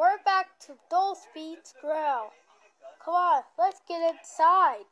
We're back to Dull Speed's grill. Come on, let's get inside.